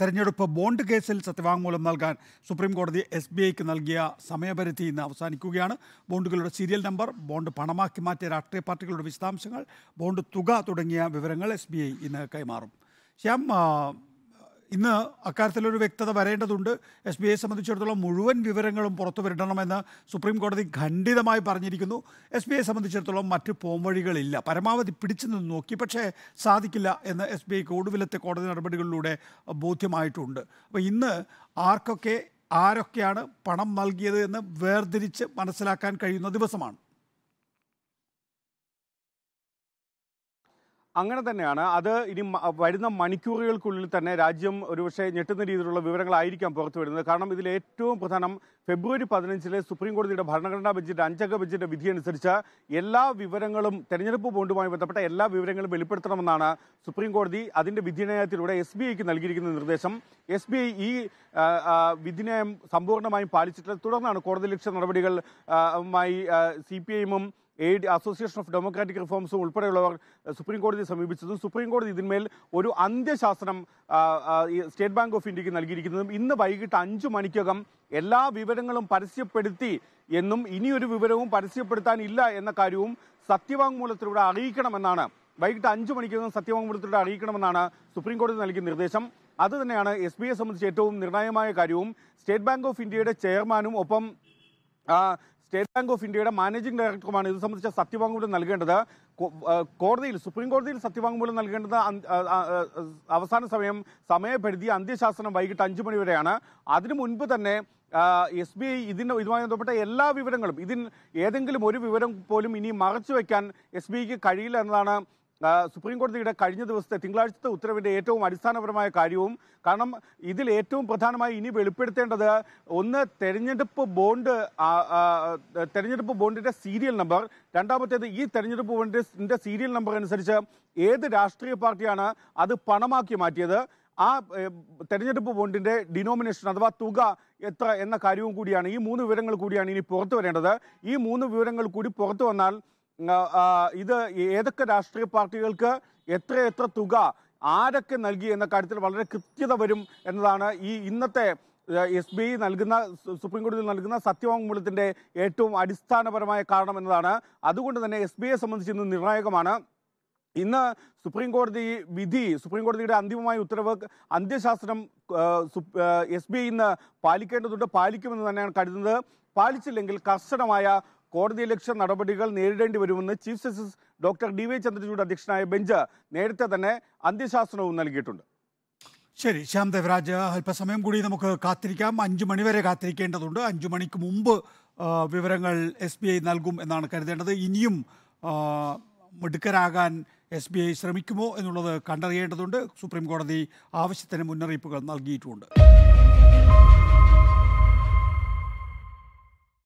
തെരഞ്ഞെടുപ്പ് ബോണ്ട് കേസിൽ സത്യവാങ്മൂലം നൽകാൻ സുപ്രീം കോടതി എസ് ബി ഐക്ക് നൽകിയ സമയപരിധി ഇന്ന് അവസാനിക്കുകയാണ്. ബോണ്ടുകളുടെ സീരിയൽ നമ്പർ ബോണ്ട് പണമാക്കി മാറ്റിയ രാഷ്ട്രീയ പാർട്ടികളുടെ വിശദാംശങ്ങൾ ബോണ്ട് തുക തുടങ്ങിയ വിവരങ്ങൾ എസ് ബി ഐ ഇന്ന് കൈമാറും. ശ്യാം ഇന്ന് അക്കാര്യത്തിലൊരു വ്യക്തത വരേണ്ടതുണ്ട്. എസ് ബി ഐയെ സംബന്ധിച്ചിടത്തോളം മുഴുവൻ വിവരങ്ങളും പുറത്തു വരണമെന്ന് സുപ്രീം കോടതി ഖണ്ഡിതമായി പറഞ്ഞിരിക്കുന്നു. എസ് ബി ഐയെ സംബന്ധിച്ചിടത്തോളം മറ്റ് പോംവഴികളില്ല. പരമാവധി പിടിച്ചു നിന്ന് നോക്കി. പക്ഷേ സാധിക്കില്ല എന്ന് എസ് ബി ഐക്ക് ഒടുവിലത്തെ കോടതി നടപടികളിലൂടെ ബോധ്യമായിട്ടുണ്ട്. അപ്പോൾ ഇന്ന് ആർക്കൊക്കെ ആരൊക്കെയാണ് പണം നൽകിയത് എന്ന് വേർതിരിച്ച് മനസ്സിലാക്കാൻ കഴിയുന്ന ദിവസമാണ്. അങ്ങനെ തന്നെയാണ്. അത് ഇനി വരുന്ന മണിക്കൂറുകൾക്കുള്ളിൽ തന്നെ രാജ്യം ഒരുപക്ഷെ ഞെട്ടുന്ന രീതിയിലുള്ള വിവരങ്ങളായിരിക്കാം പുറത്തു വരുന്നത്. കാരണം ഇതിൽ ഏറ്റവും പ്രധാനം ഫെബ്രുവരി പതിനഞ്ചിലെ സുപ്രീം കോടതിയുടെ ഭരണഘടനാ ബെഞ്ചിന്റെ അഞ്ചംഗ ബെഞ്ചിന്റെ വിധി അനുസരിച്ച് എല്ലാ വിവരങ്ങളും തെരഞ്ഞെടുപ്പ് ബോണ്ടുമായി ബന്ധപ്പെട്ട എല്ലാ വിവരങ്ങളും വെളിപ്പെടുത്തണമെന്നാണ് സുപ്രീം കോടതി അതിന്റെ വിധിന്യായത്തിലൂടെ എസ് ബി ഐക്ക് നൽകിയിരിക്കുന്ന നിർദ്ദേശം. എസ് ബി ഐ ഈ വിധിനയം സമ്പൂർണമായും പാലിച്ചിട്ടില്ല. തുടർന്നാണ് കോടതി ലക്ഷ്യ നടപടികൾ സി പി ഐഎമ്മും അസോസിയേഷൻ ഓഫ് ഡെമോക്രാറ്റിക് റിഫോംസും ഉൾപ്പെടെയുള്ളവർ സുപ്രീം കോടതി സമീപിച്ചതും സുപ്രീം കോടതി ഇതിന്മേൽ ഒരു അന്ത്യശാസനം സ്റ്റേറ്റ് ബാങ്ക് ഓഫ് ഇന്ത്യയ്ക്ക് നൽകിയിരിക്കുന്നതും ഇന്ന് വൈകിട്ട് അഞ്ചു മണിക്കകം എല്ലാ വിവരങ്ങളും പരസ്യപ്പെടുത്തി എന്നും ഇനിയൊരു വിവരവും പരസ്യപ്പെടുത്താനില്ല എന്ന കാര്യവും സത്യവാങ്മൂലത്തിലൂടെ അറിയിക്കണമെന്നാണ്. വൈകിട്ട് അഞ്ചു മണിക്കകം സത്യവാങ്മൂലത്തിലൂടെ അറിയിക്കണമെന്നാണ് സുപ്രീം കോടതി നൽകിയ നിർദ്ദേശം. അത് തന്നെയാണ് എസ് ബി ഐ സംബന്ധിച്ച് ഏറ്റവും നിർണായകമായ കാര്യവും. സ്റ്റേറ്റ് ബാങ്ക് ഓഫ് ഇന്ത്യയുടെ ചെയർമാനും ഒപ്പം സ്റ്റേറ്റ് ബാങ്ക് ഓഫ് ഇന്ത്യയുടെ മാനേജിംഗ് ഡയറക്ടറുമാണ് ഇത് സംബന്ധിച്ച സത്യവാങ്മൂലം നൽകേണ്ടത്. കോടതിയിൽ സുപ്രീം കോടതിയിൽ സത്യവാങ്മൂലം നൽകേണ്ടത് അവസാന സമയം സമയപരിധി അന്ത്യശാസനം വൈകിട്ട് അഞ്ചു മണി വരെയാണ്. അതിനു മുൻപ് തന്നെ എസ് ബി ഐ ഇതിന് ഇതുമായി ബന്ധപ്പെട്ട എല്ലാ വിവരങ്ങളും ഇതിൽ ഏതെങ്കിലും ഒരു വിവരം പോലും ഇനി മറച്ചു വയ്ക്കാൻ എസ് ബി ഐക്ക് കഴിയില്ല എന്നതാണ് സുപ്രീം കോടതിയുടെ കഴിഞ്ഞ ദിവസത്തെ തിങ്കളാഴ്ചത്തെ ഉത്തരവിന്റെ ഏറ്റവും അടിസ്ഥാനപരമായ കാര്യവും കാരണം ഇതിൽ ഏറ്റവും പ്രധാനമായി ഇനി വെളിപ്പെടുത്തേണ്ടത് ഒന്ന് തെരഞ്ഞെടുപ്പ് ബോണ്ട് തെരഞ്ഞെടുപ്പ് ബോണ്ടിന്റെ സീരിയൽ നമ്പർ രണ്ടാമത്തേത് ഈ തെരഞ്ഞെടുപ്പ് ബോണ്ടിന്റെ സീരിയൽ നമ്പർ അനുസരിച്ച് ഏത് രാഷ്ട്രീയ പാർട്ടിയാണ് അത് പണമാക്കി മാറ്റിയത്? ആ തെരഞ്ഞെടുപ്പ് ബോണ്ടിന്റെ ഡിനോമിനേഷൻ അഥവാ തുക എത്ര എന്ന കാര്യവും കൂടിയാണ് ഈ മൂന്ന് വിവരങ്ങൾ കൂടിയാണ് ഇനി പുറത്തു വരേണ്ടത്. ഈ മൂന്ന് വിവരങ്ങൾ കൂടി പുറത്തു വന്നാൽ ഇത് ഏതൊക്കെ രാഷ്ട്രീയ പാർട്ടികൾക്ക് എത്ര എത്ര തുക ആരൊക്കെ നൽകി എന്ന കാര്യത്തിൽ വളരെ കൃത്യത വരും എന്നതാണ് ഈ ഇന്നത്തെ എസ് ബി ഐ നൽകുന്ന സുപ്രീംകോടതിയിൽ സുപ്രീം കോടതിയിൽ നൽകുന്ന സത്യവാങ്മൂലത്തിന്റെ ഏറ്റവും അടിസ്ഥാനപരമായ കാരണം എന്നതാണ്. അതുകൊണ്ട് തന്നെ എസ് ബി ഐയെ സംബന്ധിച്ച് ഇന്ന് നിർണായകമാണ്. ഇന്ന് സുപ്രീം കോടതി വിധി സുപ്രീം കോടതിയുടെ അന്തിമമായ ഉത്തരവ് അന്ത്യശാസനം എസ് ബി ഐ ഇന്ന് പാലിക്കേണ്ടതുണ്ട് പാലിക്കുമെന്ന് തന്നെയാണ് കരുതുന്നത്. പാലിച്ചില്ലെങ്കിൽ കർശനമായ കോടതി ലക്ഷ്യ നടപടികൾ നേരിടേണ്ടി വരുമെന്ന് chief justice doctor D Y Chandrachud അധ്യക്ഷനായ ബെഞ്ച് നേരത്തെ തന്നെ അന്ത്യശാസനവും നൽകിയിട്ടുണ്ട്. ശരി ശ്യാം ദേവരാജ് അല്പസമയം കൂടി നമുക്ക് കാത്തിരിക്കാം. അഞ്ചു മണിവരെ കാത്തിരിക്കേണ്ടതുണ്ട്. അഞ്ചു മണിക്ക് മുമ്പ് വിവരങ്ങൾ എസ് ബി ഐ നൽകും എന്നാണ് കരുതേണ്ടത്. ഇനിയും മിടുക്കരാകാൻ എസ് ബി ഐ ശ്രമിക്കുമോ എന്നുള്ളത് കണ്ടറിയേണ്ടതുണ്ട്. സുപ്രീം കോടതി ആവശ്യത്തിന് മുന്നറിയിപ്പുകൾ നൽകിയിട്ടുമുണ്ട്